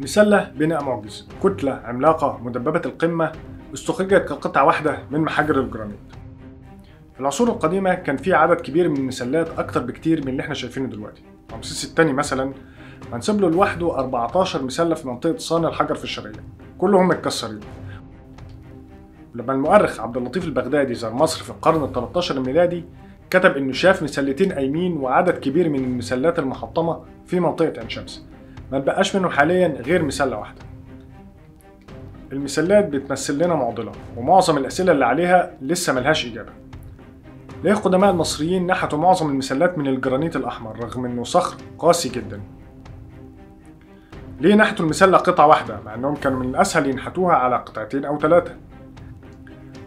مسلة بناء معجز كتلة عملاقة مدببة القمة استخرجت كقطعة واحدة من محاجر الجرانيت. في العصور القديمة كان في عدد كبير من المسلات أكتر بكتير من اللي إحنا شايفينه دلوقتي. رمسيس الثاني مثلا هنسيب له لوحده 14 مسلة في منطقة صانع الحجر في الشرقية. كلهم متكسرين. لما المؤرخ عبد اللطيف البغدادي زار مصر في القرن ال 13 الميلادي كتب إنه شاف مسلتين قايمين وعدد كبير من المسلات المحطمة في منطقة عين شمس. ما بقاش منه حاليا غير مسلة واحدة. المسلات بتمثل لنا معضلة ومعظم الأسئلة اللي عليها لسه ملهاش إجابة. ليه القدماء المصريين نحتوا معظم المسلات من الجرانيت الأحمر رغم إنه صخر قاسي جدا. ليه نحتوا المسلة قطعة واحدة؟ مع إنهم كانوا من الأسهل ينحتوها على قطعتين أو ثلاثة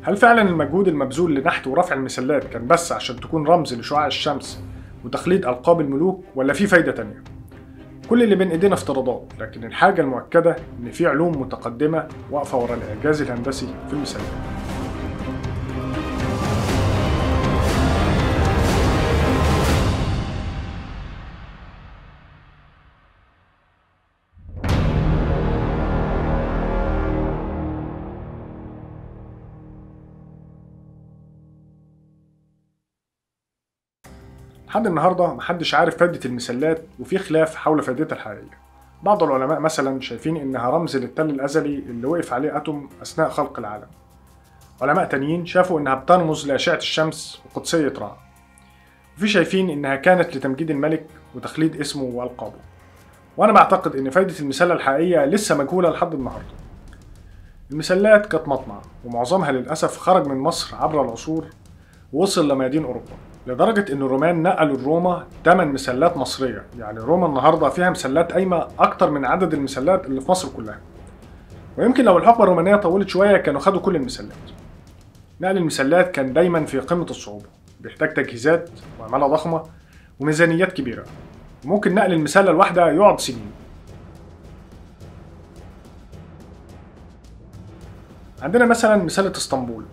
هل فعلا المجهود المبذول لنحت ورفع المسلات كان بس عشان تكون رمز لشعاع الشمس وتخليد ألقاب الملوك ولا في فايدة تانية؟ كل اللي بين ايدينا افتراضات لكن الحاجة المؤكدة إن في علوم متقدمة واقفة ورا الإعجاز الهندسي في المسلات لحد النهارده محدش عارف فايدة المسلات وفي خلاف حول فائدتها الحقيقية. بعض العلماء مثلا شايفين إنها رمز للتل الأزلي اللي وقف عليه أتوم أثناء خلق العالم. علماء تانيين شافوا إنها بترمز لأشعة الشمس وقدسية رع. وفي شايفين إنها كانت لتمجيد الملك وتخليد اسمه وألقابه. وأنا بعتقد إن فايدة المسلة الحقيقية لسه مجهولة لحد النهارده. المسلات كانت مطمع ومعظمها للأسف خرج من مصر عبر العصور ووصل لميادين أوروبا. لدرجة إن الرومان نقلوا لروما 8 مسلات مصرية، يعني روما النهاردة فيها مسلات قايمة أكتر من عدد المسلات اللي في مصر كلها. ويمكن لو الحقبة الرومانية طولت شوية كانوا خدوا كل المسلات. نقل المسلات كان دايما في قمة الصعوبة، بيحتاج تجهيزات وعمالة ضخمة وميزانيات كبيرة. وممكن نقل المسلة الواحدة يقعد سنين. عندنا مثلا مسلة إسطنبول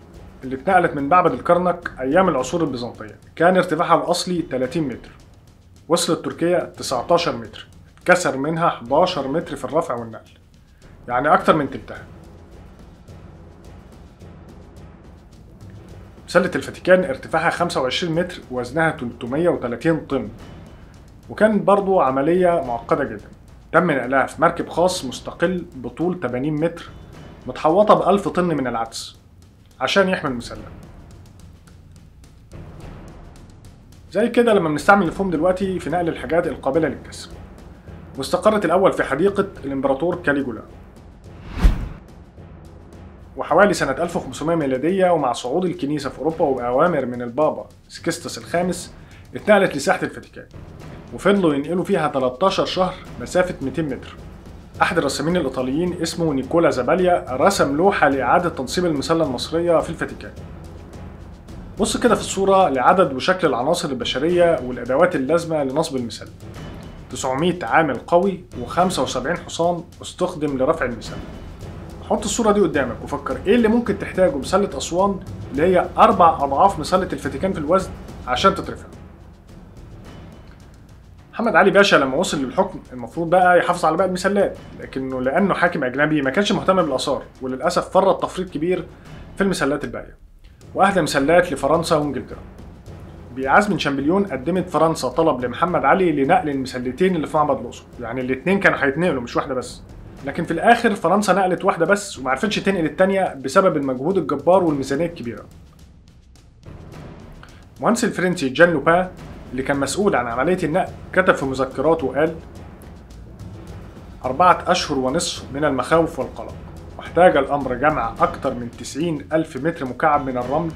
اللي اتنقلت من معبد الكرنك أيام العصور البيزنطية. كان ارتفاعها الأصلي 30 متر. وصلت تركيا 19 متر. كسر منها 11 متر في الرفع والنقل. يعني أكتر من تلتها. مسلة الفاتيكان ارتفاعها 25 متر ووزنها 330 طن. وكانت برضو عملية معقدة جدا. تم نقلها في مركب خاص مستقل بطول 80 متر متحوطة ب 1000 طن من العدس. عشان يحمي المسلة زي كده لما بنستعمل الفوم دلوقتي في نقل الحاجات القابلة للكسر واستقرت الأول في حديقة الإمبراطور كاليجولا. وحوالي سنة 1500 ميلادية ومع صعود الكنيسة في أوروبا وبأوامر من البابا سكستس الخامس اتنقلت لساحة الفاتيكان. وفضلوا ينقلوا فيها 13 شهر مسافة 200 متر. أحد الرسامين الإيطاليين اسمه نيكولا زاباليا رسم لوحة لإعادة تنصيب المسلة المصرية في الفاتيكان. بص كده في الصورة لعدد وشكل العناصر البشرية والأدوات اللازمة لنصب المسلة 900 عامل قوي و75 حصان استخدم لرفع المسلة حط الصورة دي قدامك وفكر إيه اللي ممكن تحتاجه مسلة أسوان اللي هي أربع أضعاف مسلة الفاتيكان في الوزن عشان تترفع. محمد علي باشا لما وصل للحكم المفروض بقى يحافظ على باقي المسلات لكنه لأنه حاكم أجنبي ما كانش مهتم بالآثار وللأسف فرط تفريط كبير في المسلات الباقية. وأهدى مسلات لفرنسا وإنجلترا. بعزم شامبليون قدمت فرنسا طلب لمحمد علي لنقل المسلتين اللي في معبد الاقصر يعني الاثنين كانوا هيتنقلوا مش واحدة بس. لكن في الآخر فرنسا نقلت واحدة بس وما عرفتش تنقل الثانية بسبب المجهود الجبار والميزانية الكبيرة. المهندس الفرنسي جان لوبان اللي كان مسؤول عن عملية النقل كتب في مذكراته وقال أربعة أشهر ونصف من المخاوف والقلق واحتاج الأمر جمع أكثر من تسعين ألف متر مكعب من الرمل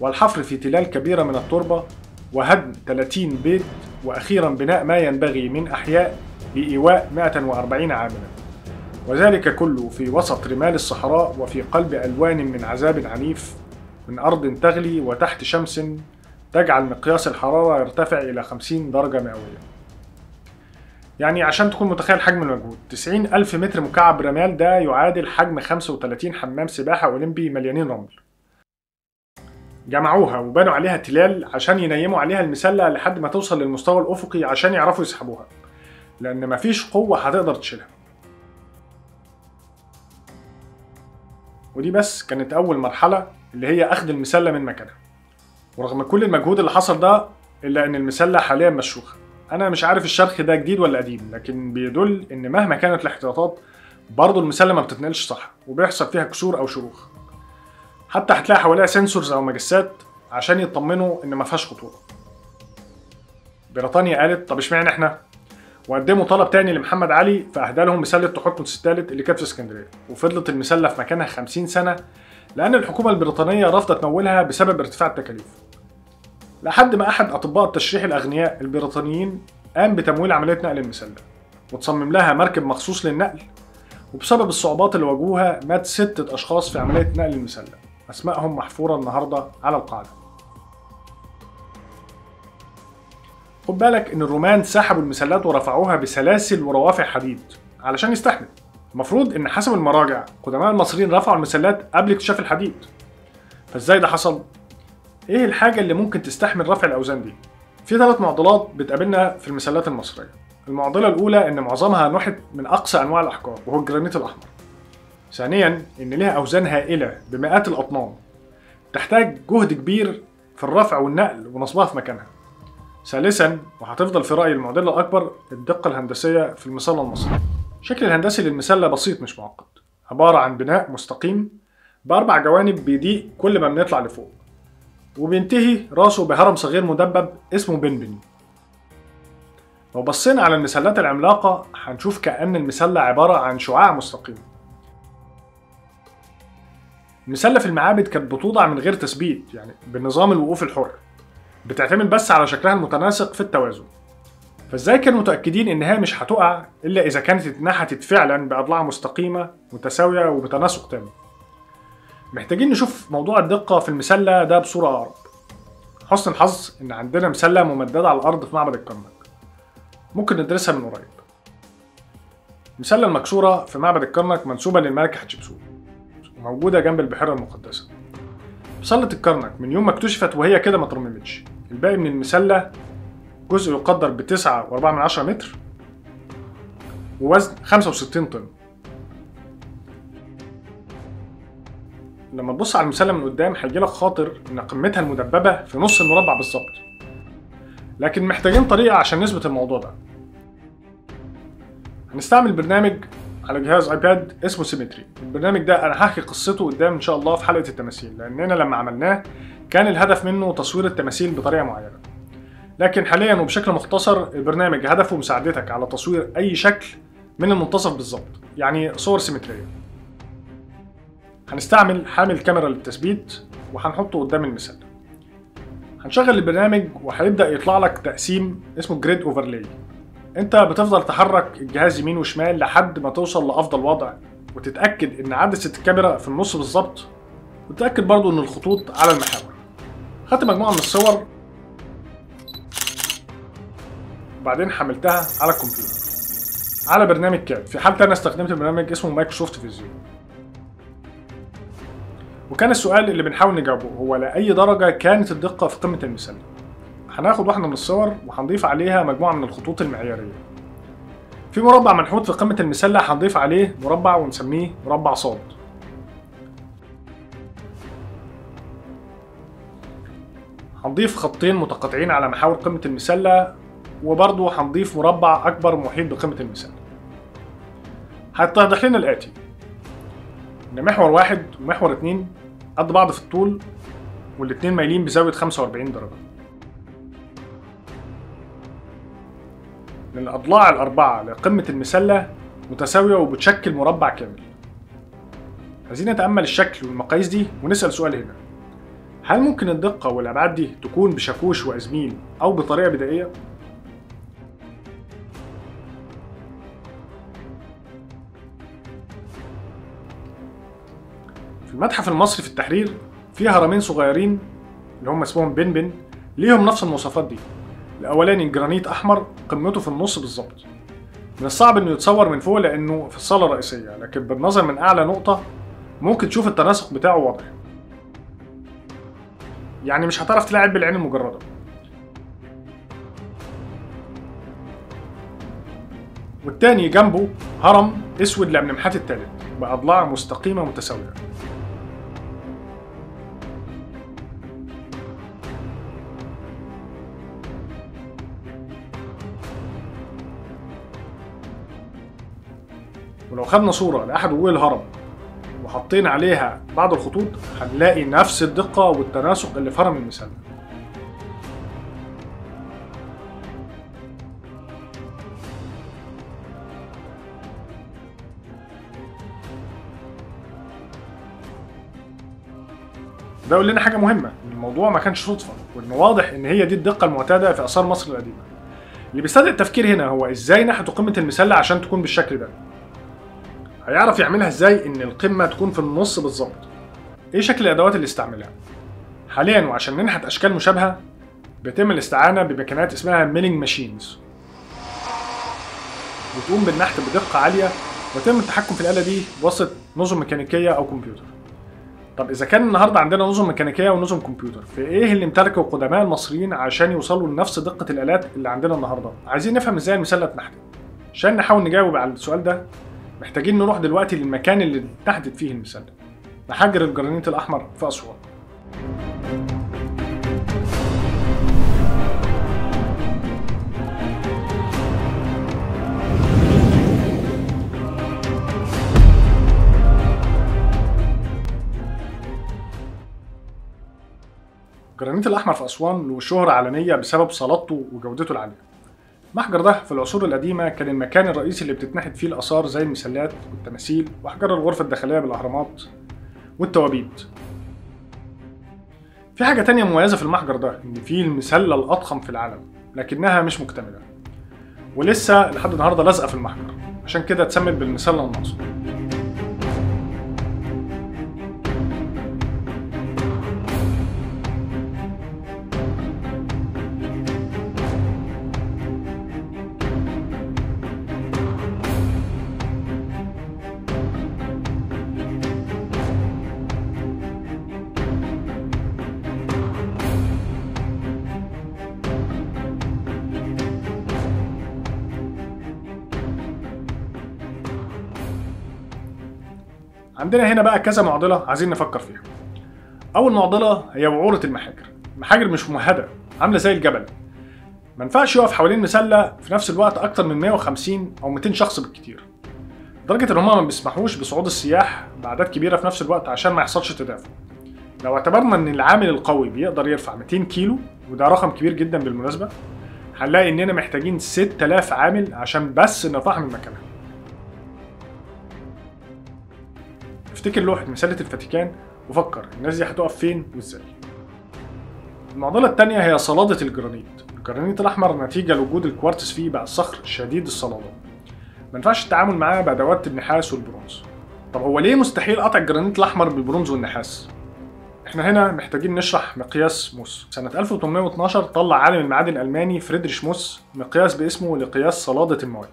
والحفر في تلال كبيرة من التربة وهدم 30 بيت وأخيرا بناء ما ينبغي من أحياء بإيواء 140 عاملا. وذلك كله في وسط رمال الصحراء وفي قلب ألوان من عذاب عنيف من أرض تغلي وتحت شمس تجعل مقياس الحرارة يرتفع إلى 50 درجة مئوية. يعني عشان تكون متخيل حجم المجهود 90 ألف متر مكعب رمال ده يعادل حجم 35 حمام سباحة أولمبي مليانين رمل جمعوها وبنوا عليها تلال عشان ينيموا عليها المسلة لحد ما توصل للمستوى الأفقي عشان يعرفوا يسحبوها لأن مفيش قوة هتقدر تشيلها. ودي بس كانت أول مرحلة اللي هي أخذ المسلة من مكانها. ورغم كل المجهود اللي حصل ده إلا إن المسلة حاليا مشروخة أنا مش عارف الشرخ ده جديد ولا قديم لكن بيدل إن مهما كانت الاحتياطات برضه المسلة ما بتتنقلش صح وبيحصل فيها كسور أو شروخ. حتى هتلاقي حواليها سنسورز أو مجسات عشان يطمنوا إن ما فيهاش خطورة. بريطانيا قالت طب إشمعنى إحنا؟ وقدموا طلب تاني لمحمد علي فأهدى لهم مسلة تحتمس الثالث اللي كانت في اسكندرية وفضلت المسلة في مكانها 50 سنة لأن الحكومة البريطانية رفضت تمولها بسبب ارتفاع التكاليف. لحد ما أحد أطباء التشريح الأغنياء البريطانيين قام بتمويل عملية نقل المسلة وتصمم لها مركب مخصوص للنقل وبسبب الصعوبات اللي واجهوها مات ستة أشخاص في عملية نقل المسلة أسمائهم محفورة النهاردة على القاعدة. خد بالك إن الرومان سحبوا المسلات ورفعوها بسلاسل وروافع حديد علشان يستحمل. المفروض إن حسب المراجع قدماء المصريين رفعوا المسلات قبل اكتشاف الحديد. فإزاي ده حصل؟ إيه الحاجة اللي ممكن تستحمل رفع الأوزان دي؟ في ثلاث معضلات بتقابلنا في المسلات المصرية. المعضلة الأولى إن معظمها نحت من أقصى أنواع الأحجار وهو الجرانيت الأحمر. ثانيا إن ليها أوزان هائلة بمئات الأطنان. تحتاج جهد كبير في الرفع والنقل ونصبها في مكانها. ثالثا وهتفضل في رأيي المعضلة الأكبر الدقة الهندسية في المسلة المصري الشكل الهندسي للمسلة بسيط مش معقد. عبارة عن بناء مستقيم بأربع جوانب بيضيق كل ما بنطلع لفوق. وبينتهي راسه بهرم صغير مدبب اسمه بنبني. لو بصينا على المسلات العملاقة هنشوف كأن المسلة عبارة عن شعاع مستقيم. المسلة في المعابد كانت بتوضع من غير تثبيت يعني بنظام الوقوف الحر. بتعتمد بس على شكلها المتناسق في التوازن. فازاي كانوا متأكدين إنها مش هتقع إلا إذا كانت اتنحتت فعلا بأضلاع مستقيمة متساوية وبتناسق تام؟ محتاجين نشوف موضوع الدقة في المسلة ده بصورة أقرب. حسن الحظ إن عندنا مسلة ممددة على الأرض في معبد الكرنك. ممكن ندرسها من قريب. المسلة المكسورة في معبد الكرنك منسوبة للملكة حتشبسوت وموجودة جنب البحيرة المقدسة. مسلة الكرنك من يوم ما اكتشفت وهي كده ما ترممتش. الباقي من المسلة جزء يقدر بتسعة وأربعة من عشرة متر ووزن خمسة وستين طن. لما تبص على المسلة من قدام هيجيلك خاطر إن قمتها المدببة في نص المربع بالظبط. لكن محتاجين طريقة عشان نثبت الموضوع ده. هنستعمل برنامج على جهاز آيباد اسمه سيمتري. البرنامج ده أنا هحكي قصته قدام إن شاء الله في حلقة التماثيل لأننا لما عملناه كان الهدف منه تصوير التماثيل بطريقة معينة. لكن حاليا وبشكل مختصر البرنامج هدفه مساعدتك على تصوير أي شكل من المنتصف بالظبط يعني صور سيمترية. هنستعمل حامل كاميرا للتثبيت وهنحطه قدام المسلة. هنشغل البرنامج وهيبدأ يطلع لك تقسيم اسمه grid overlay انت بتفضل تحرك الجهاز يمين وشمال لحد ما توصل لأفضل وضع وتتأكد إن عدسه الكاميرا في النص بالظبط وتتأكد برضو إن الخطوط على المحاور. خدت مجموعة من الصور. وبعدين حملتها على الكمبيوتر. على برنامج CAD في حالتي أنا استخدمت برنامج اسمه Microsoft Visio وكان السؤال اللي بنحاول نجاوبه هو لأي درجة كانت الدقة في قمة المسلة هناخد واحدة من الصور وهنضيف عليها مجموعة من الخطوط المعيارية. في مربع منحوت في قمة المسلة هنضيف عليه مربع ونسميه مربع صاد. هنضيف خطين متقاطعين على محاور قمة المسلة وبرضه هنضيف مربع أكبر محيط بقمة المسلة. هيتضح لنا الآتي. إن محور واحد ومحور اتنين قد بعض في الطول والاتنين مايلين بزاوية 45 درجة. لأن الأضلاع الأربعة لقمة المسلة متساوية وبتشكل مربع كامل. عايزين نتأمل الشكل والمقاييس دي ونسأل سؤال هنا. هل ممكن الدقة والأبعاد دي تكون بشاكوش وأزميل أو بطريقة بدائية؟ المتحف المصري في التحرير في هرمين صغيرين اللي هم اسمهم بن بن ليهم نفس المواصفات دي. الأولاني جرانيت أحمر قمته في النص بالظبط. من الصعب إنه يتصور من فوق لأنه في الصالة الرئيسية لكن بالنظر من أعلى نقطة ممكن تشوف التناسق بتاعه واضح. يعني مش هتعرف تلاعب بالعين المجردة. والتاني جنبه هرم أسود لابن محات التالت بأضلاع مستقيمة متساوية. ولو خدنا صورة لأحد وجوه الهرم وحطينا عليها بعض الخطوط هنلاقي نفس الدقة والتناسق اللي في هرم المسلة ده يقول لنا حاجة مهمة إن الموضوع ما كانش صدفة وإن واضح إن هي دي الدقة المعتادة في آثار مصر القديمة. اللي بيستدعي التفكير هنا هو إزاي نحتوا قمة المسلة عشان تكون بالشكل ده. هيعرف يعملها إزاي إن القمة تكون في النص بالظبط. إيه شكل الأدوات اللي استعملها؟ حاليا وعشان ننحت أشكال مشابهة بيتم الاستعانة بماكينات اسمها milling machines. بتقوم بالنحت بدقة عالية ويتم التحكم في الآلة دي بواسطة نظم ميكانيكية أو كمبيوتر. طب إذا كان النهارده عندنا نظم ميكانيكية ونظم كمبيوتر فإيه اللي امتلكه القدماء المصريين عشان يوصلوا لنفس دقة الآلات اللي عندنا النهارده عايزين نفهم إزاي المسله اتنحتت عشان نحاول نجاوب على السؤال ده محتاجين نروح دلوقتي للمكان اللي اتنحتت فيه المسلة محجر الجرانيت الأحمر في أسوان الجرانيت الأحمر في أسوان له شهرة عالمية بسبب صلابته وجودته العالية. المحجر ده في العصور القديمة كان المكان الرئيسي اللي بتتنحت فيه الآثار زي المسلات والتماثيل وأحجار الغرفة الداخلية بالأهرامات والتوابيت. في حاجة تانية مميزة في المحجر ده إن فيه المسلة الأضخم في العالم لكنها مش مكتملة. ولسه لحد النهاردة لازقة في المحجر عشان كده اتسمت بالمسلة الناقصة. عندنا هنا بقى كذا معضلة عايزين نفكر فيها. أول معضلة هي وعورة المحاجر. المحاجر مش ممهدة، عاملة زي الجبل. ما ينفعش يقف حوالين مسلة في نفس الوقت أكتر من 150 أو 200 شخص بالكتير. لدرجة إن هما ما بيسمحوش بصعود السياح بأعداد كبيرة في نفس الوقت عشان ما يحصلش تدافع. لو اعتبرنا إن العامل القوي بيقدر يرفع 200 كيلو وده رقم كبير جدا بالمناسبة هنلاقي إننا محتاجين 6000 عامل عشان بس نرفعها من افتكر لوحة مسلة الفاتيكان وفكر الناس دي هتقف فين وإزاي. المعضلة التانية هي صلادة الجرانيت. الجرانيت الأحمر نتيجة لوجود الكوارتز فيه بقى الصخر شديد الصلادة. ينفعش التعامل معاه بأدوات النحاس والبرونز. طب هو ليه مستحيل قطع الجرانيت الأحمر بالبرونز والنحاس؟ إحنا هنا محتاجين نشرح مقياس موس. سنة 1812 طلع عالم المعادن الألماني فريدريش موس مقياس باسمه لقياس صلادة المواد.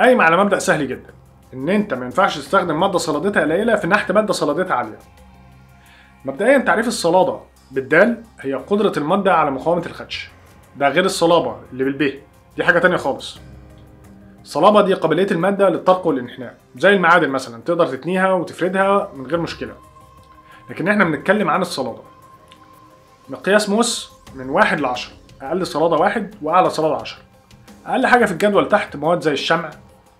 قايم على مبدأ سهل جدا. إن أنت ما ينفعش تستخدم مادة صلادتها قليلة في نحت مادة صلادتها عالية. مبدئيا تعريف الصلادة بالدال هي قدرة المادة على مقاومة الخدش. ده غير الصلابة اللي بالب. دي حاجة تانية خالص. الصلابه دي قابلية المادة للطرق والإنحناء زي المعادن مثلا تقدر تتنيها وتفردها من غير مشكلة. لكن إحنا بنتكلم عن الصلادة. مقياس موس من واحد لعشرة أقل صلادة واحد وأعلى صلادة عشرة. أقل حاجة في الجدول تحت مواد زي الشمع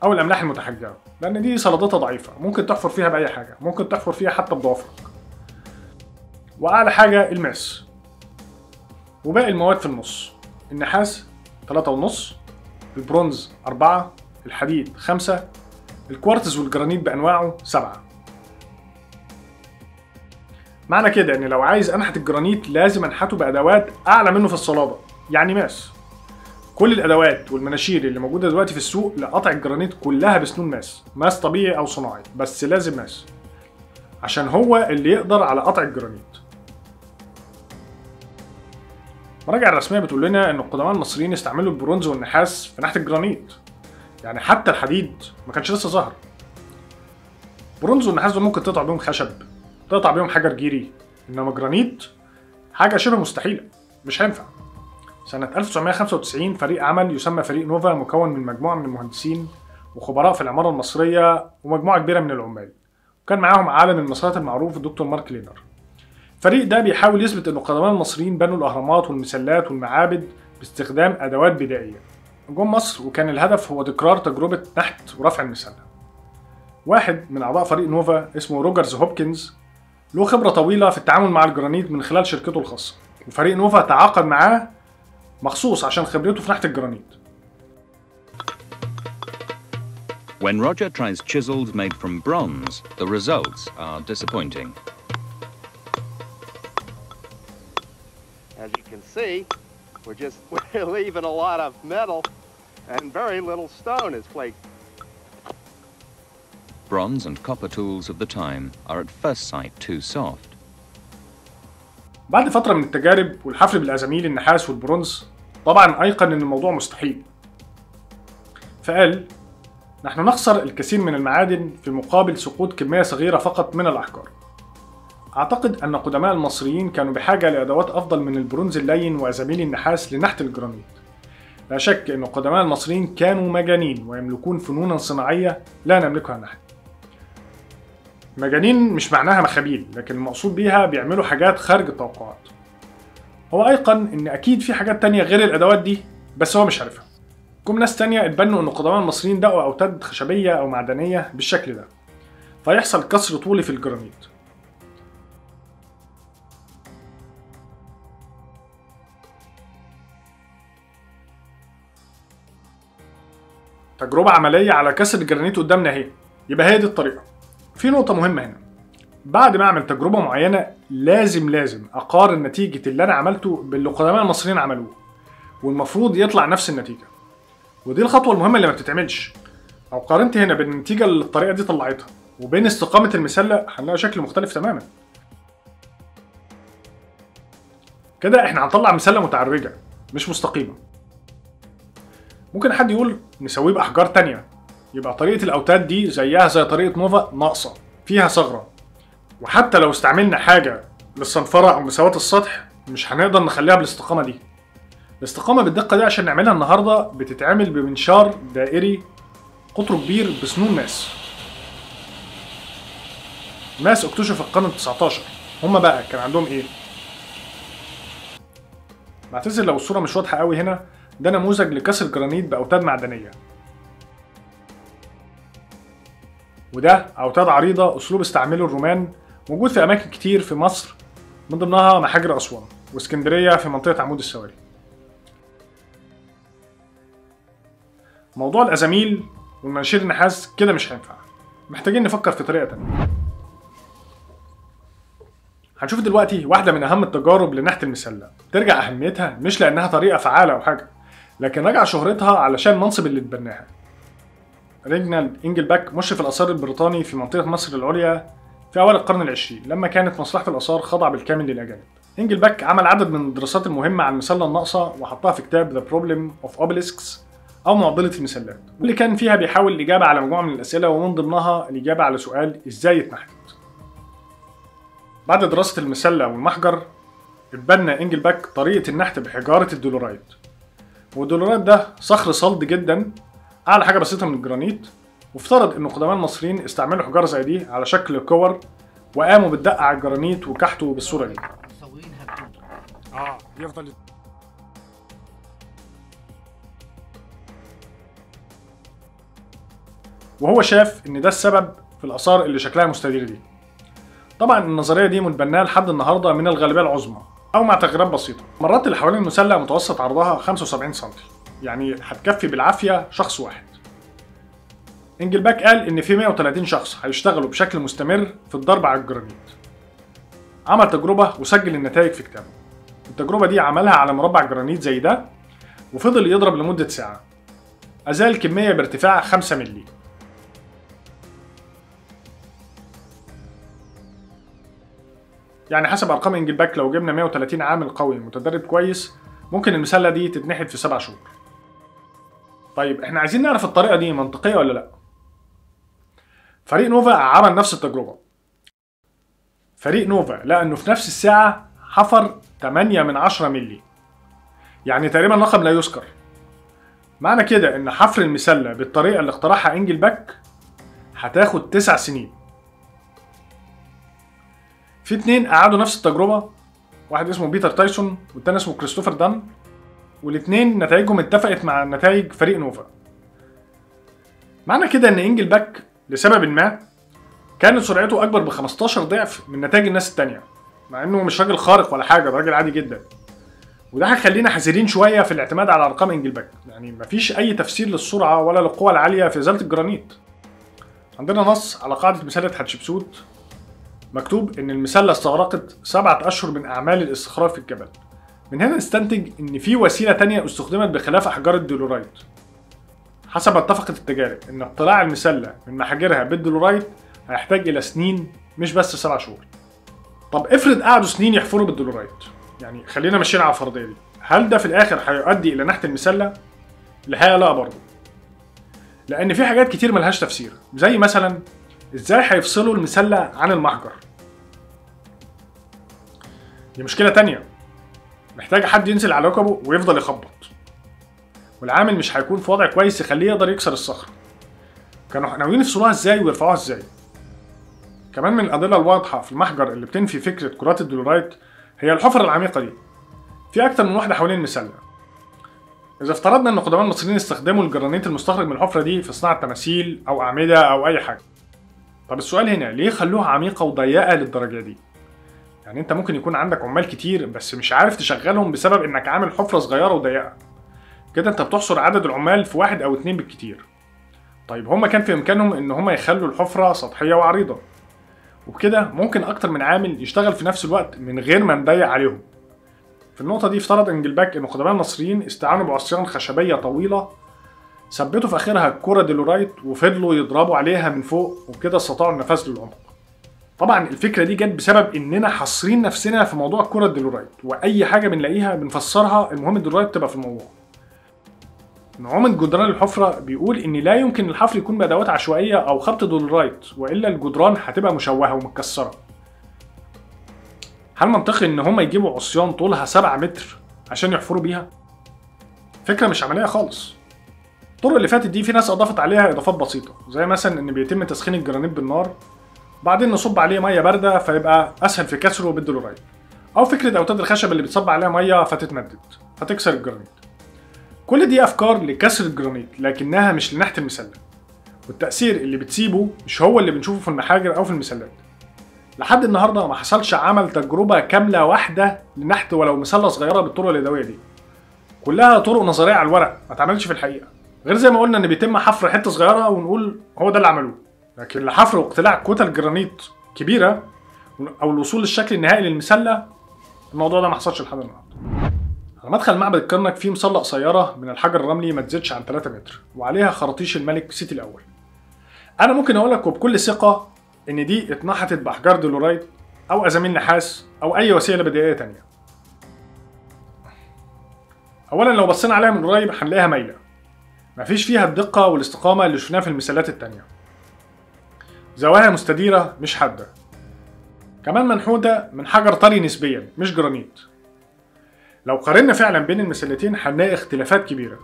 أو الأملاح المتحجرة. لأن دي صلادتها ضعيفة. ممكن تحفر فيها بأي حاجة. ممكن تحفر فيها حتى بضوافرك. وأعلى حاجة الماس. وباقي المواد في النص. النحاس تلاتة ونص. البرونز أربعة. الحديد خمسة. الكوارتز والجرانيت بأنواعه سبعة. معنى كده إن لو عايز أنحت الجرانيت لازم أنحته بأدوات أعلى منه في الصلابة. يعني ماس. كل الأدوات والمناشير اللي موجودة دلوقتي في السوق لقطع الجرانيت كلها بسنون ماس ماس طبيعي أو صناعي بس لازم ماس. عشان هو اللي يقدر على قطع الجرانيت. المراجع الرسمية بتقول لنا إن القدماء المصريين استعملوا البرونز والنحاس في نحت الجرانيت. يعني حتى الحديد ما كانش لسه ظهر برونز والنحاس دول ممكن تقطع بيهم خشب تقطع بيهم حجر جيري إنما جرانيت حاجة شبه مستحيلة مش هينفع. سنة 1995 فريق عمل يسمى فريق نوفا مكون من مجموعة من المهندسين وخبراء في العمارة المصرية ومجموعة كبيرة من العمال. وكان معاهم عالم المصريات المعروف الدكتور مارك لينر. الفريق ده بيحاول يثبت إن القدماء المصريين بنوا الأهرامات والمسلات والمعابد باستخدام أدوات بدائية. جم مصر وكان الهدف هو تكرار تجربة نحت ورفع المسلة. واحد من أعضاء فريق نوفا اسمه روجر هوبكنز له خبرة طويلة في التعامل مع الجرانيت من خلال شركته الخاصة وفريق نوفا تعاقد معاه مخصوص عشان خبرته في نحت الجرانيت When Roger tries chisels made from bronze, the results are disappointing. As you can see, we're just we're leaving a lot of metal and very little stone is flaked. Bronze and copper tools of the time are at first sight too soft. بعد فترة من التجارب والحفر بالأزاميل النحاس والبرونز طبعا أيقن إن الموضوع مستحيل. فقال نحن نخسر الكثير من المعادن في مقابل سقوط كمية صغيرة فقط من الأحجار. أعتقد أن قدماء المصريين كانوا بحاجة لأدوات أفضل من البرونز اللين وأزاميل النحاس لنحت الجرانيت. لا شك أن قدماء المصريين كانوا مجانين ويملكون فنونا صناعية لا نملكها نحن. مجانين مش معناها مخابيل لكن المقصود بيها بيعملوا حاجات خارج التوقعات. هو أيقن إن أكيد في حاجات تانية غير الأدوات دي بس هو مش عارفها. كم ناس تانية اتبنوا إن قدماء المصريين دقوا أوتاد خشبية أو معدنية بالشكل ده. فيحصل كسر طولي في الجرانيت. تجربة عملية على كسر الجرانيت قدامنا أهي. يبقى هي دي الطريقة. في نقطة مهمة هنا. بعد ما أعمل تجربة معينة لازم لازم أقارن نتيجة اللي أنا عملته باللي قدماء المصريين عملوه والمفروض يطلع نفس النتيجة. ودي الخطوة المهمة اللي ما بتتعملش. لو قارنت هنا بين النتيجة اللي الطريقة دي طلعتها وبين استقامة المسلة هنلاقي شكل مختلف تماما. كده إحنا هنطلع مسلة متعرجة مش مستقيمة. ممكن حد يقول نسويه بأحجار تانية. يبقى طريقة الأوتاد دي زيها زي طريقة نوفا ناقصة فيها ثغرة. وحتى لو استعملنا حاجة للصنفرة أو مساواة السطح مش هنقدر نخليها بالاستقامة دي. الاستقامة بالدقة دي عشان نعملها النهاردة بتتعمل بمنشار دائري قطره كبير بسنون ماس. ماس اكتشف في القرن ال 19 هما بقى كان عندهم إيه؟ بعتذر لو الصورة مش واضحة قوي هنا ده نموذج لكسر جرانيت بأوتاد معدنية. وده أوتاد عريضة أسلوب استعمله الرومان موجود في أماكن كتير في مصر من ضمنها محاجر أسوان وإسكندرية في منطقة عمود السواري. موضوع الأزاميل والمناشير النحاس كده مش هينفع. محتاجين نفكر في طريقة تانية. هنشوف دلوقتي واحدة من أهم التجارب لنحت المسلة. ترجع أهميتها مش لأنها طريقة فعالة أو حاجة لكن ترجع شهرتها علشان المنصب اللي اتبناها. ريجنالد إنجلباك مشرف الآثار البريطاني في منطقة مصر العليا في أوائل القرن العشرين لما كانت مصلحة الآثار خاضعة بالكامل للأجانب إنجلباك عمل عدد من الدراسات المهمة عن المسلة الناقصة وحطها في كتاب The Problem of Obelisks أو معضلة المسلات واللي كان فيها بيحاول الإجابة على مجموعة من الأسئلة ومن ضمنها الإجابة على سؤال إزاي اتنحتت بعد دراسة المسلة والمحجر اتبنى إنجلباك طريقة النحت بحجارة ال dolerite وال dolerite ده صخر صلد جدا أعلى حاجة بسيطة من الجرانيت وافترض إن قدماء المصريين استعملوا حجارة زي دي على شكل كور وقاموا بالدق على الجرانيت وكحته بالصورة دي. آه يفضل وهو شاف إن ده السبب في الآثار اللي شكلها مستدير دي. طبعا النظرية دي متبناه لحد النهارده من الغالبية العظمى أو مع تغييرات بسيطة. مرات اللي حوالين المسلة متوسط عرضها 75 سم يعني هتكفي بالعافية شخص واحد. إنجلباك قال إن في 130 شخص هيشتغلوا بشكل مستمر في الضرب على الجرانيت. عمل تجربة وسجل النتائج في كتابه. التجربة دي عملها على مربع جرانيت زي ده وفضل يضرب لمدة ساعة. أزال كمية بارتفاع 5 مللي. يعني حسب أرقام إنجلباك لو جبنا 130 عامل قوي متدرب كويس ممكن المسلة دي تتنحت في سبع شهور. طيب إحنا عايزين نعرف الطريقة دي منطقية ولا لأ؟ فريق نوفا عمل نفس التجربة. فريق نوفا لقى إنه في نفس الساعة حفر 8 من 10 مللي. يعني تقريبا رقم لا يذكر. معنى كده إن حفر المسلة بالطريقة اللي اخترعها إنجلباك هتاخد 9 سنين. في اتنين قعدوا نفس التجربة واحد اسمه بيتر تايسون والتاني اسمه كريستوفر دان. والاتنين نتائجهم اتفقت مع نتائج فريق نوفا. معنى كده إن إنجلباك لسبب ما كانت سرعته أكبر ب 15 ضعف من نتائج الناس التانية مع إنه مش راجل خارق ولا حاجة ده راجل عادي جدا. وده هيخلينا حذرين شوية في الاعتماد على أرقام إنجلباك. يعني مفيش أي تفسير للسرعة ولا للقوة العالية في إزالة الجرانيت. عندنا نص على قاعدة مسله حتشبسوت. مكتوب إن المسله استغرقت سبعة أشهر من أعمال الإستخراج في الجبل. من هنا نستنتج إن في وسيلة تانية استخدمت بخلاف أحجار الدولورايت. حسب ما اتفقت التجارب إن اقتلاع المسلة من محاجرها بالدولورايت هيحتاج إلى سنين مش بس سبع شهور. طب افرض قعدوا سنين يحفروا بالدولورايت. يعني خلينا ماشيين على الفرضية دي. هل ده في الآخر هيؤدي إلى نحت المسلة؟ الحقيقة لا برضه. لأن في حاجات كتير ملهاش تفسير. زي مثلا إزاي هيفصلوا المسلة عن المحجر. دي مشكلة تانية. محتاج حد ينزل على ركبه ويفضل يخبط. والعامل مش هيكون في وضع كويس يخليه يقدر يكسر الصخر كانوا ناويين يفصلوها إزاي ويرفعوها إزاي؟ كمان من الأدلة الواضحة في المحجر اللي بتنفي فكرة كرات الدولورايت هي الحفر العميقة دي. في أكتر من واحدة حوالين المسله إذا افترضنا إن قدماء المصريين استخدموا الجرانيت المستخرج من الحفرة دي في صناعة تماثيل أو أعمدة أو أي حاجة. طب السؤال هنا ليه خلوها عميقة وضيقة للدرجة دي؟ يعني انت ممكن يكون عندك عمال كتير بس مش عارف تشغلهم بسبب انك عامل حفرة صغيرة وضيقة. كده انت بتحصر عدد العمال في واحد أو اتنين بالكتير. طيب هما كان في امكانهم ان هما يخلوا الحفرة سطحية وعريضة. وبكده ممكن أكتر من عامل يشتغل في نفس الوقت من غير ما نضيق عليهم. في النقطة دي افترض إنجلباك إن قدماء المصريين استعانوا بعصيان خشبية طويلة ثبتوا في آخرها كرة دولورايت وفضلوا يضربوا عليها من فوق وكده استطاعوا النفاذ للعمق. طبعا الفكرة دي جت بسبب إننا حاصرين نفسنا في موضوع كرة الدولورايت وأي حاجة بنلاقيها بنفسرها المهم الدولورايت تبقى في الموضوع نعومة جدران الحفرة بيقول إن لا يمكن الحفر يكون بأدوات عشوائية أو خبط دولرايت وإلا الجدران هتبقى مشوهة ومتكسرة. هل منطقي إن هما يجيبوا عصيان طولها 7 متر عشان يحفروا بيها؟ فكرة مش عملية خالص. الطرق اللي فاتت دي في ناس أضافت عليها إضافات بسيطة زي مثلا إن بيتم تسخين الجرانيت بالنار بعدين نصب عليه مية باردة فيبقى أسهل في كسره بالدولرايت. أو فكرة أوتاد الخشب اللي بتصب عليها مية فتتمدد فتكسر الجرانيت. كل دي أفكار لكسر الجرانيت لكنها مش لنحت المسله والتأثير اللي بتسيبه مش هو اللي بنشوفه في المحاجر أو في المسلات لحد النهارده ما حصلش عمل تجربة كاملة واحدة لنحت ولو مسله صغيرة بالطرق اليدوية دي. كلها طرق نظرية على الورق ما اتعملش في الحقيقة. غير زي ما قلنا إن بيتم حفر حتة صغيرة ونقول هو ده اللي عملوه. لكن لحفر واقتلاع كتل جرانيت كبيرة أو الوصول للشكل النهائي للمسلة الموضوع ده ما حصلش لحد النهارده على مدخل معبد الكرنك فيه مسلة قصيرة من الحجر الرملي ما تزيدش عن 3 متر وعليها خراطيش الملك سيتي الأول. أنا ممكن أقول لك وبكل ثقة إن دي اتنحتت بأحجار دولورايت أو أزاميل نحاس أو أي وسيلة بدائية تانية. أولا لو بصينا عليها من قريب هنلاقيها مايلة. مفيش فيها الدقة والاستقامة اللي شفناها في المثالات التانية. زوايا مستديرة مش حادة. كمان منحوتة من حجر طري نسبيا مش جرانيت. لو قارنا فعلا بين المسلتين هنلاقي اختلافات كبيرة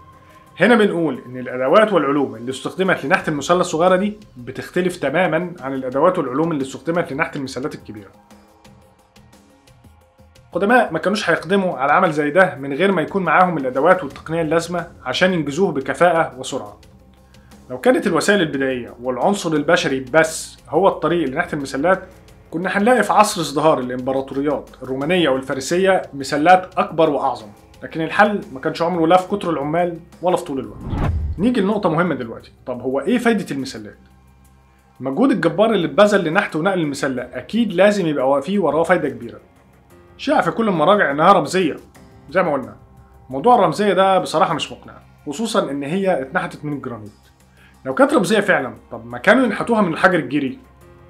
هنا بنقول إن الأدوات والعلوم اللي استخدمت لنحت المسلة الصغيرة دي بتختلف تماما عن الأدوات والعلوم اللي استخدمت لنحت المسلات الكبيرة قدماء ما كانوش هيقدموا على عمل زي ده من غير ما يكون معاهم الأدوات والتقنية اللازمة عشان ينجزوه بكفاءة وسرعة لو كانت الوسائل البدائية والعنصر البشري بس هو الطريق لنحت المسلات كنا هنلاقي في عصر ازدهار الإمبراطوريات الرومانية والفارسية مسلات أكبر وأعظم. لكن الحل ما كانش عمره لا في كتر العمال ولا في طول الوقت. نيجي لنقطة مهمة دلوقتي. طب هو إيه فايدة المسلات؟ المجهود الجبار اللي اتبذل لنحت ونقل المسلة أكيد لازم يبقى فيه وراه فايدة كبيرة. شائع في كل المراجع إنها رمزية زي ما قلنا. موضوع الرمزية ده بصراحة مش مقنع خصوصا إن هي اتنحتت من الجرانيت لو كانت رمزية فعلا طب ما كانوا ينحتوها من الحجر الجيري.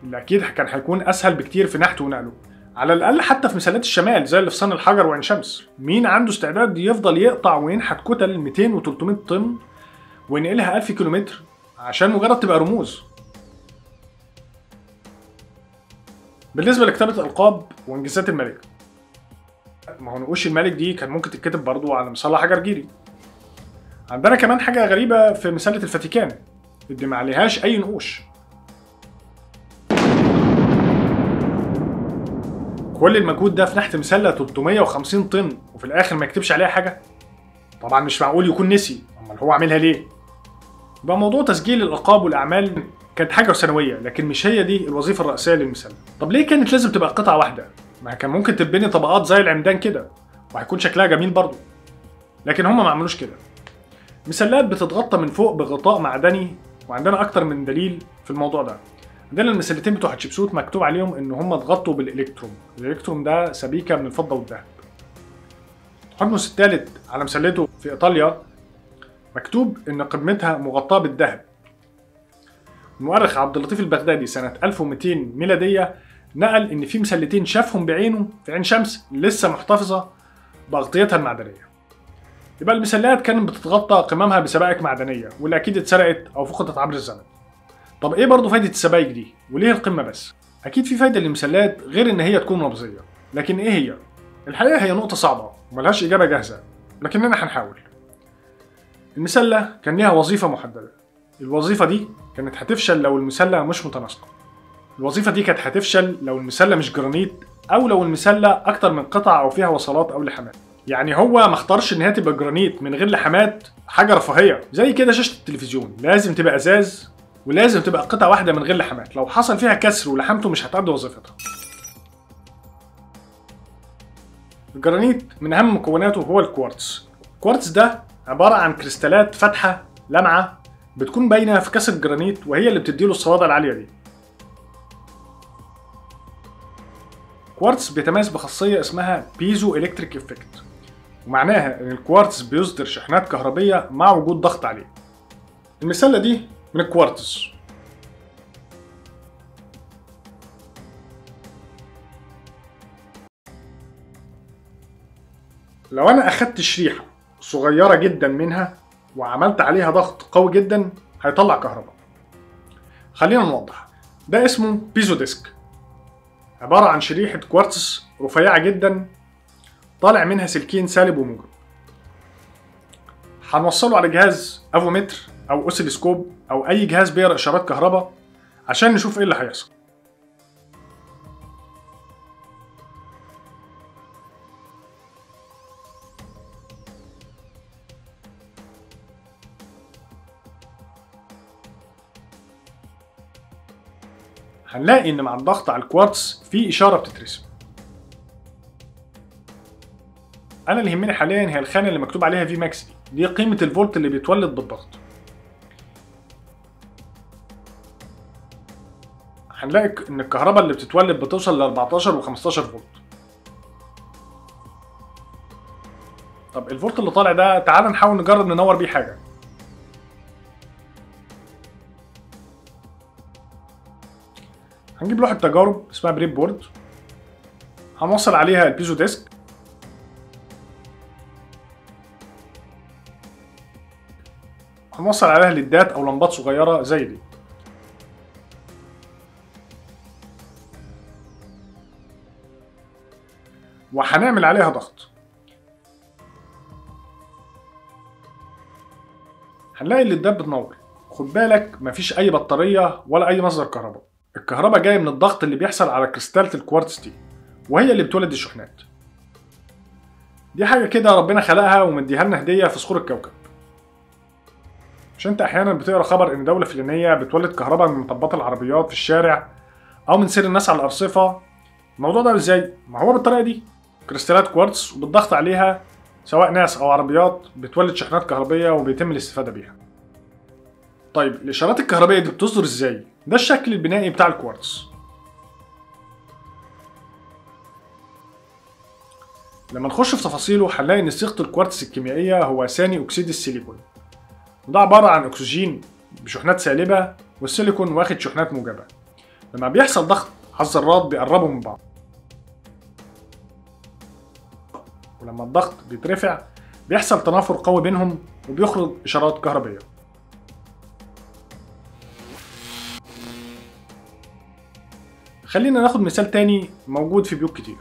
اللي أكيد كان هيكون أسهل بكتير في نحته ونقله. على الأقل حتى في مسلات الشمال زي اللي في صن الحجر وعين شمس. مين عنده استعداد يفضل يقطع وينحت كتل 200 و300 طن وينقلها 1000 كيلومتر عشان مجرد تبقى رموز؟ بالنسبة لكتابة القاب وإنجازات الملك. ما هو نقوش الملك دي كان ممكن تتكتب برضو على مصلى حجر جيري. عندنا كمان حاجة غريبة في مسلة الفاتيكان. اللي ما عليهاش أي نقوش. كل المجهود ده في نحت مسلة 350 طن وفي الآخر ما يكتبش عليها حاجة. طبعا مش معقول يكون نسي. أمال هو عاملها ليه؟ يبقى موضوع تسجيل الألقاب والأعمال كانت حاجة ثانوية لكن مش هي دي الوظيفة الرئيسية للمسلة. طب ليه كانت لازم تبقى قطعة واحدة؟ ما كان ممكن تتبني طبقات زي العمدان كده وهيكون شكلها جميل برضه. لكن هم ما عملوش كده. مسلات بتتغطى من فوق بغطاء معدني وعندنا أكتر من دليل في الموضوع ده. عندنا المسلتين بتوع حتشبسوت مكتوب عليهم إن هم اتغطوا بالإلكتروم. الإلكتروم ده سبيكة من الفضة والذهب. حمص الثالث على مسلته في إيطاليا مكتوب إن قمتها مغطاة بالذهب. المؤرخ عبد اللطيف البغدادي سنة 1200 ميلادية نقل إن في مسلتين شافهم بعينه في عين شمس لسه محتفظة بأغطيتها المعدنية. يبقى المسلات كانت بتتغطى قمامها بسبائك معدنية واللي أكيد اتسرقت أو فقدت عبر الزمن. طب إيه برضه فايدة السبائك دي؟ وليه القمة بس؟ أكيد في فايدة للمسلات غير إن هي تكون رمزية. لكن إيه هي؟ الحقيقة هي نقطة صعبة وملهاش إجابة جاهزة لكننا هنحاول. المسلة كان ليها وظيفة محددة. الوظيفة دي كانت هتفشل لو المسلة مش متناسقة. الوظيفة دي كانت هتفشل لو المسلة مش جرانيت أو لو المسلة أكتر من قطع أو فيها وصلات أو لحامات يعني هو ما اختارش إن هي تبقى جرانيت من غير لحامات حاجة رفاهية. زي كده شاشة التلفزيون. لازم تبقى أزاز ولازم تبقى قطعة واحدة من غير لحامات لو حصل فيها كسر ولحامته مش هتأدي وظيفتها. الجرانيت من أهم مكوناته هو الكوارتز. الكوارتز ده عبارة عن كريستالات فاتحة لامعة بتكون باينة في كسر الجرانيت وهي اللي بتديله الصلادة العالية دي. كوارتز بيتميز بخاصية اسمها piezoelectric effect. ومعناها إن الكوارتز بيصدر شحنات كهربية مع وجود ضغط عليه. المسله دي من الكوارتز. لو أنا أخدت شريحة صغيرة جدا منها وعملت عليها ضغط قوي جدا هيطلع كهرباء. خلينا نوضح. ده اسمه piezo disc عبارة عن شريحة كوارتز رفيعة جدا طالع منها سلكين سالب وموجب. هنوصله على جهاز افومتر أو oscilloscope أو اي جهاز بيقرأ إشارات كهرباء عشان نشوف إيه اللي هيحصل. هنلاقي إن مع الضغط على الكوارتز في إشارة بتترسم. أنا اللي يهمني حاليا هي الخانة اللي مكتوب عليها في max دي دي قيمة الفولت اللي بيتولد بالضغط هنلاقي إن الكهرباء اللي بتتولد بتوصل ل 14 و 15 فولت. طب الفولت اللي طالع ده تعال نحاول نجرب ننور بيه حاجة. هنجيب لوحة تجارب اسمها breadboard هنوصل عليها ال piezo disk. هنوصل عليها ليدات أو لمبات صغيرة زي دي. وهنعمل عليها ضغط. هنلاقي الليدات بتنور. خد بالك مفيش أي بطارية ولا أي مصدر كهرباء. الكهرباء جاية من الضغط اللي بيحصل على كريستالة الكوارتز دي وهي اللي بتولد الشحنات. دي حاجة كده ربنا خلقها ومديها لنا هدية في صخور الكوكب. مش انت أحيانا بتقرا خبر ان دولة فلانية بتولد كهرباء من مطبات العربيات في الشارع أو من سير الناس على الارصفة. الموضوع ده إزاي؟ ما هو بالطريقة دي. كريستالات كوارتز وبالضغط عليها سواء ناس أو عربيات بتولد شحنات كهربية وبيتم الاستفادة بيها. طيب الاشارات الكهربائيه دي بتصدر إزاي؟ ده الشكل البنائي بتاع الكوارتز. لما نخش في تفاصيله هنلاقي ان صيغة الكوارتز الكيميائية هو ثاني أكسيد السيليكون. وده عبارة عن أكسجين بشحنات سالبة والسيليكون واخد شحنات موجبة. لما بيحصل ضغط على الذرات بيقربوا من بعض. ولما الضغط بيترفع بيحصل تنافر قوي بينهم وبيخرج إشارات كهربائيه خلينا ناخد مثال تاني موجود في بيوت كتير.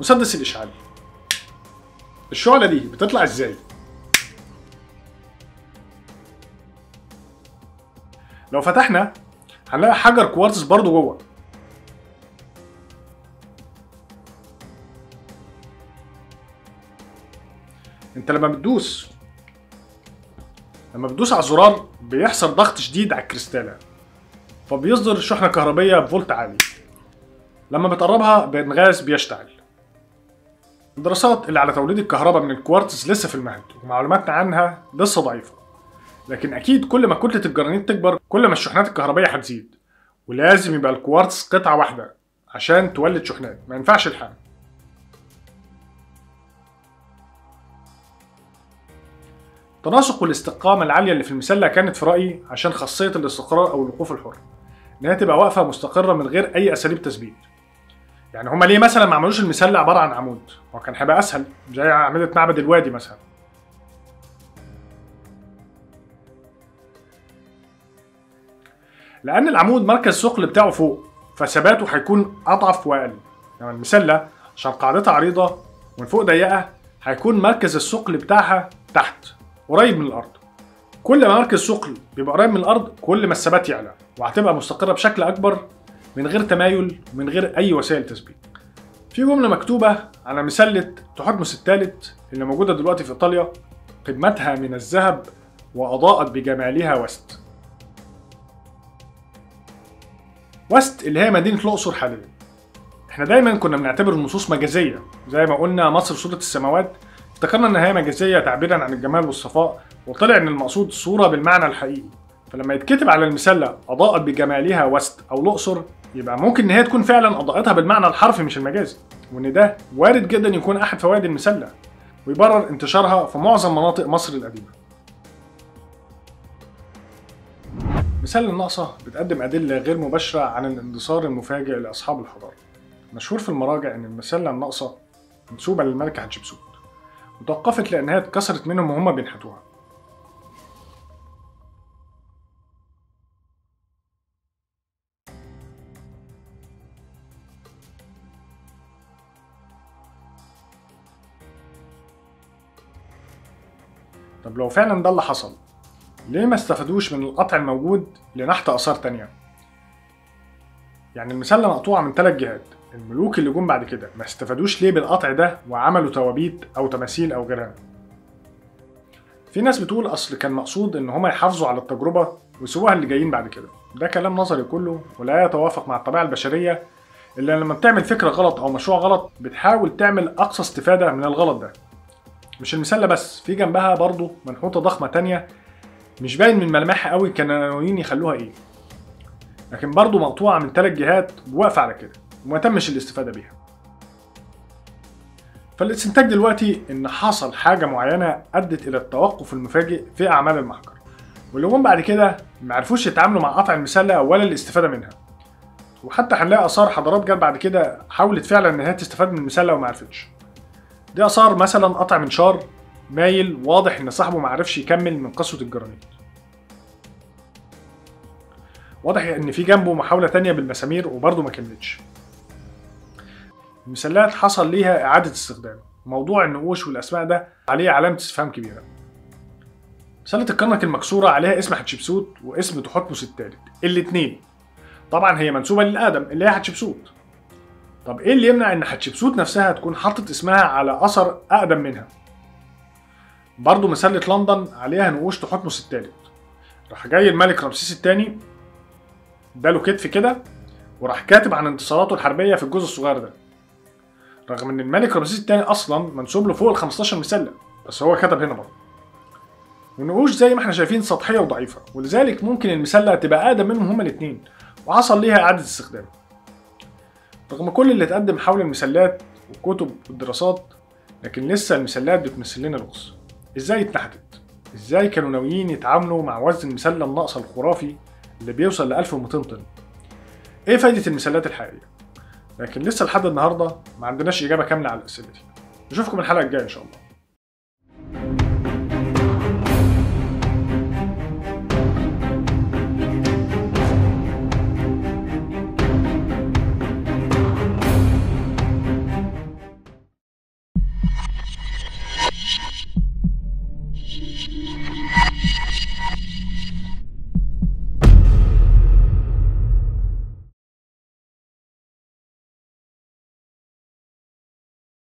مسدس الإشعال الشعلة دي بتطلع إزاي؟ لو فتحنا هنلاقي حجر كوارتز برضو جوه. انت لما بتدوس لما بتدوس على الزرار بيحصل ضغط شديد على الكريستالة. فبيصدر شحنة كهربية بفولت عالي. لما بتقربها من غاز بيشتعل. الدراسات اللي على توليد الكهرباء من الكوارتز لسه في المهد ومعلوماتنا عنها لسه ضعيفة. لكن أكيد كل ما كتلة الجرانيت تكبر كل ما الشحنات الكهربية هتزيد. ولازم يبقى الكوارتز قطعة واحدة عشان تولد شحنات. ما ينفعش الحام تناسق والاستقامة العالية اللي في المسلة كانت في رأيي عشان خاصية الاستقرار أو الوقوف الحر. إن هي تبقى واقفة مستقرة من غير أي أساليب تثبيت يعني هما ليه مثلا ما عملوش المسلة عبارة عن عمود؟ هو كان هيبقى أسهل زي أعمدة معبد الوادي مثلا. لأن العمود مركز الثقل بتاعه فوق فثباته هيكون أضعف وأقل. يعني المسلة عشان قاعدتها عريضة ومن فوق ضيقة هيكون مركز الثقل بتاعها تحت قريب من الأرض. كل ما مركز الثقل بيبقى قريب من الأرض كل ما الثبات يعلى وهتبقى مستقرة بشكل أكبر من غير تمايل ومن غير أي وسائل تثبيت. في جملة مكتوبة على مسلة تحتمس الثالث اللي موجودة دلوقتي في إيطاليا قمتها من الذهب وأضاءت بجمالها وست. وست اللي هي مدينة الأقصر حاليا إحنا دايما كنا بنعتبر النصوص مجازية زي ما قلنا مصر صورة السماوات. افتكرنا إن هي مجازية تعبيرا عن الجمال والصفاء وطلع إن المقصود صورة بالمعنى الحقيقي. فلما يتكتب على المسلة أضاءت بجمالها وست أو الأقصر يبقى ممكن إن هي تكون فعلا أضاءتها بالمعنى الحرفي مش المجازي وإن ده وارد جدا يكون أحد فوائد المسلة ويبرر انتشارها في معظم مناطق مصر القديمة. مثال الناقصة بتقدم أدلة غير مباشرة عن الاندثار المفاجئ لأصحاب الحضارة. مشهور في المراجع إن المسلة الناقصة منسوبة للملكة حتشبسوت. وتوقفت لأنها اتكسرت منهم وهما بينحتوها. طب لو فعلا ده اللي حصل ليه ما استفادوش من القطع الموجود لنحت آثار تانية؟ يعني المسلة مقطوعة من ثلاث جهات الملوك اللي جم بعد كده ما استفادوش ليه بالقطع ده وعملوا توابيت أو تماثيل أو غيرها في ناس بتقول أصل كان مقصود إن هما يحافظوا على التجربة ويسيبوها اللي جايين بعد كده. ده كلام نظري كله ولا يتوافق مع الطبيعة البشرية إلا لما بتعمل فكرة غلط أو مشروع غلط بتحاول تعمل أقصى استفادة من الغلط ده. مش المسلة بس في جنبها برضو منحوتة ضخمة تانية مش باين من ملامحها قوي ناويين يخلوها إيه. لكن برضو مقطوعة من ثلاث جهات واقفة على كده وما تمش الاستفادة بيها. فالاستنتاج دلوقتي إن حصل حاجة معينة أدت إلى التوقف المفاجئ في أعمال المحجر واللي بعد كده معرفوش يتعاملوا مع قطع المسلة ولا الاستفادة منها. وحتى هنلاقي آثار حضارات جت بعد كده حاولت فعلا ان هي تستفاد من المسلة وما عرفتش. دي آثار مثلا قطع منشار مايل واضح إن صاحبه معرفش يكمل من قسوة الجرانيت. واضح إن في جنبه محاولة تانية بالمسامير وبرضه ما كملتش. المسلات حصل ليها إعادة استخدام. موضوع النقوش والأسماء ده عليه علامة استفهام كبيرة. مسلة الكرنك المكسورة عليها اسم حتشبسوت واسم تحتمس الثالث الاتنين. طبعا هي منسوبة للآدم اللي هي حتشبسوت. طب إيه اللي يمنع إن حتشبسوت نفسها تكون حطت اسمها على أثر أقدم منها؟ برضه مسلة لندن عليها نقوش تحتمس الثالث. راح جاي الملك رمسيس الثاني اداله كتف كده وراح كاتب عن انتصاراته الحربية في الجزء الصغير ده. رغم إن الملك رمسيس الثاني أصلا منسوب له فوق ال 15 مسلة بس هو كتب هنا برضه والنقوش زي ما إحنا شايفين سطحية وضعيفة ولذلك ممكن المسلة تبقى أقدم منهم هما الاثنين وحصل ليها إعادة استخدام. رغم كل اللي اتقدم حول المسلات والكتب والدراسات لكن لسه المسلات بتمثل لنا لغز إزاي اتنحتت إزاي كانوا ناويين يتعاملوا مع وزن المسلة الناقصة الخرافي اللي بيوصل ل 1200 طن؟ إيه فايدة المسلات الحقيقية لكن لسه لحد النهاردة ما عندناش إجابة كاملة على الأسئلة دي. نشوفكم الحلقة الجاية إن شاء الله.